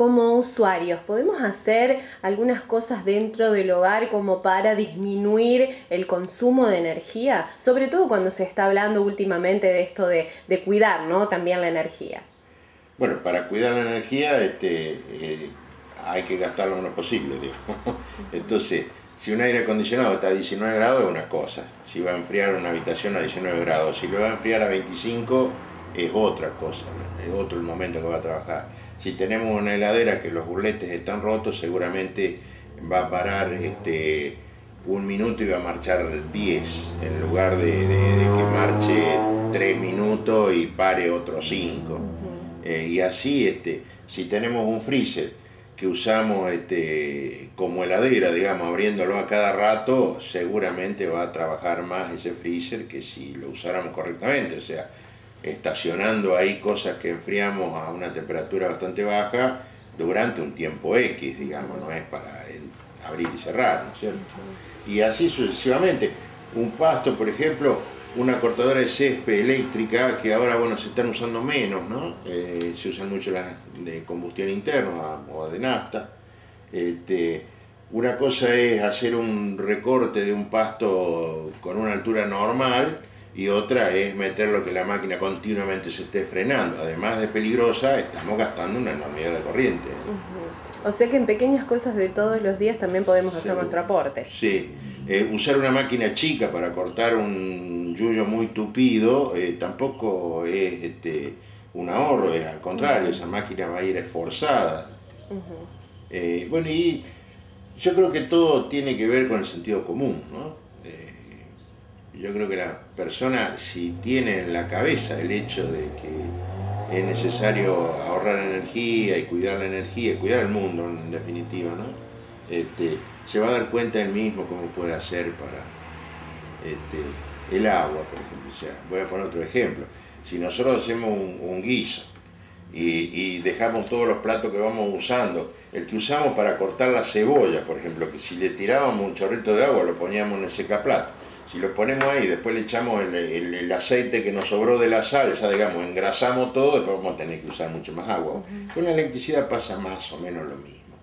como usuarios, ¿podemos hacer algunas cosas dentro del hogar como para disminuir el consumo de energía? Sobre todo cuando se está hablando últimamente de esto de, cuidar ¿no? también la energía. Bueno, para cuidar la energía este, eh, hay que gastar lo menos posible, digamos. Entonces, si un aire acondicionado está a 19 grados es una cosa, si va a enfriar una habitación a 19 grados, si lo va a enfriar a 25 es otra cosa, es otro el momento que va a trabajar. Si tenemos una heladera que los burletes están rotos, seguramente va a parar este, un minuto y va a marchar 10, en lugar de, que marche 3 minutos y pare otros 5. Eh, y así, este, si tenemos un freezer que usamos este, como heladera, digamos, abriéndolo a cada rato, seguramente va a trabajar más ese freezer que si lo usáramos correctamente, o sea, estacionando ahí cosas que enfriamos a una temperatura bastante baja durante un tiempo X, digamos, no es para abrir y cerrar, ¿no es cierto? Y así sucesivamente. Un pasto, por ejemplo, una cortadora de césped eléctrica que ahora bueno se están usando menos, ¿no? Eh, se usan mucho las de combustión interna o de nafta. Este, una cosa es hacer un recorte de un pasto con una altura normal y otra es meter lo que la máquina continuamente se esté frenando. Además de peligrosa, estamos gastando una enormidad de corriente. O sea que en pequeñas cosas de todos los días también podemos hacer nuestro aporte. Sí, eh, usar una máquina chica para cortar un yuyo muy tupido eh, tampoco es este, un ahorro, es al contrario, esa máquina va a ir esforzada. Eh, bueno, y yo creo que todo tiene que ver con el sentido común, ¿no? Yo creo que la persona, si tiene en la cabeza el hecho de que es necesario ahorrar energía y cuidar la energía, y cuidar el mundo en definitiva, ¿no? Este, se va a dar cuenta él mismo cómo puede hacer para este, el agua, por ejemplo. O sea, voy a poner otro ejemplo. Si nosotros hacemos un, guiso y, dejamos todos los platos que vamos usando, el que usamos para cortar la cebolla, por ejemplo, que si le tirábamos un chorrito de agua lo poníamos en el secaplato. Si lo ponemos ahí, después le echamos el, aceite que nos sobró de la salsa, digamos, engrasamos todo, después vamos a tener que usar mucho más agua. Con la electricidad pasa más o menos lo mismo.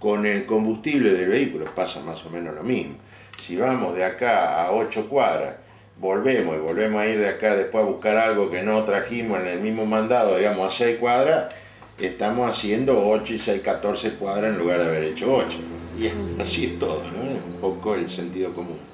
Con el combustible del vehículo pasa más o menos lo mismo. Si vamos de acá a 8 cuadras volvemos y volvemos a ir de acá después a buscar algo que no trajimos en el mismo mandado, digamos a 6 cuadras, estamos haciendo 8 y 6, 14 cuadras en lugar de haber hecho 8. Y así es todo, ¿no? Un poco el sentido común.